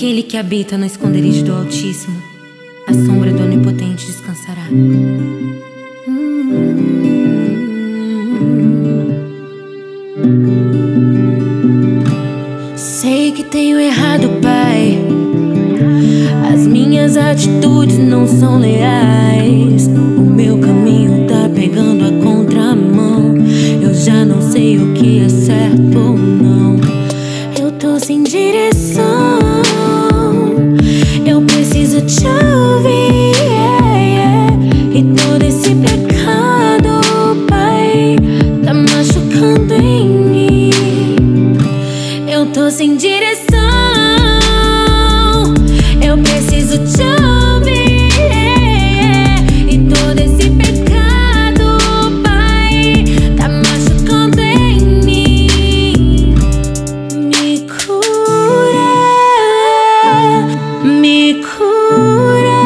Aquele que habita no esconderijo do Altíssimo, a sombra do Onipotente descansará. Sei que tenho errado, Pai. As minhas atitudes não são leais. O meu caminho tá pegando a contramão. Eu já não sei o que Sem direção. Eu preciso te ouvir. E todo esse pecado, Pai, tá machucando em mim. Me cura, me cura,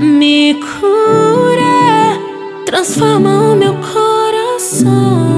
me cura. Transforma o meu coração.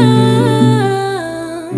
now